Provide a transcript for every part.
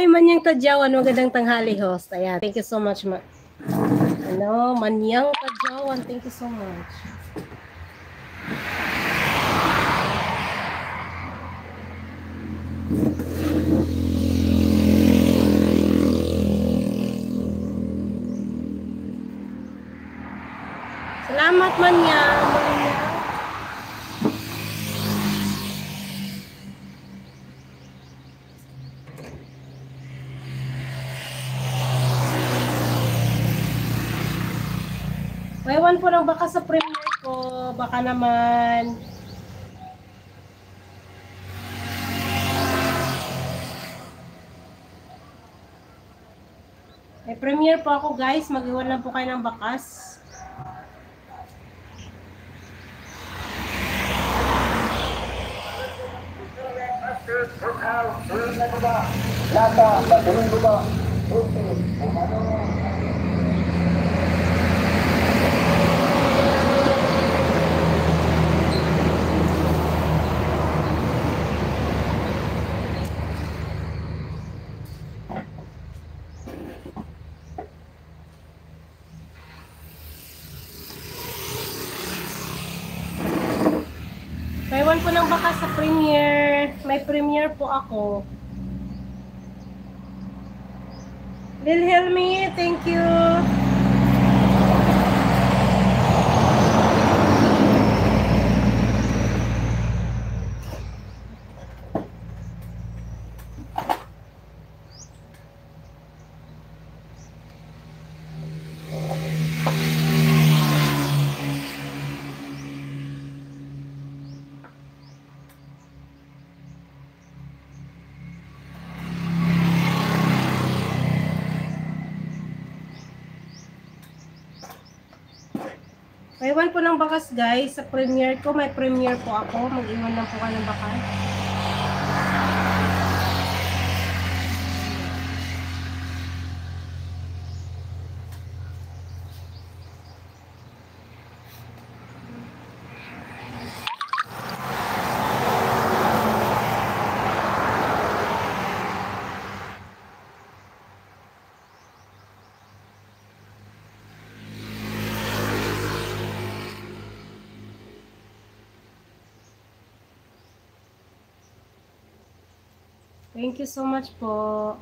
Hi, Manyang Tadyawan. Magandang tanghali, host. Ayan, thank you so much. Ma ano, Manyang Tadyawan. Thank you so much. Salamat, Manyang. Manyang. Ewan po lang baka sa premiere ko, baka naman. May premiere po ako guys, mag-iwan lang po kayo ng bakas. Lata, patuloy mo ba? Okay. Ewan po ng bakas sa premiere. May premiere po ako. Wilhelmy, thank you. Ewan po ng bakas guys. Sa premiere ko, may premiere po ako. Mag-iwan lang po kayo ng bakas. Thank you so much po.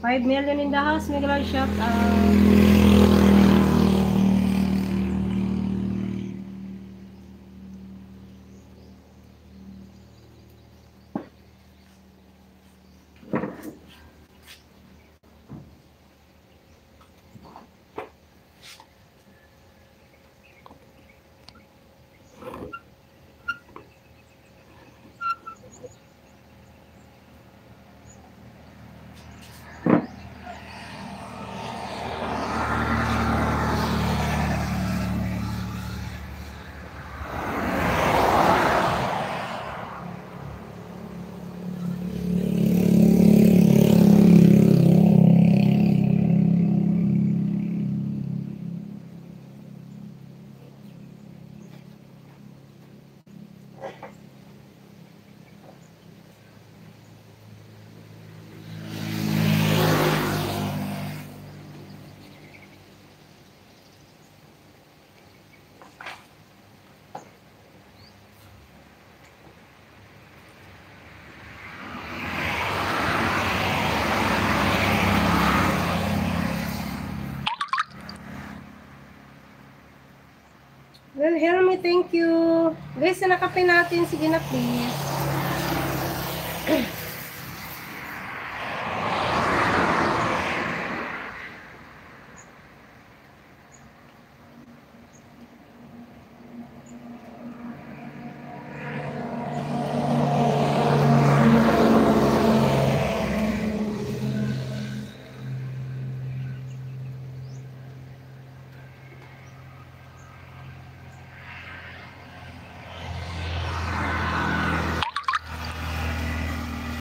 5 million in the house. Mega shout out. Well, Helmy, thank you. Guys, nakapin natin. Sige na, please.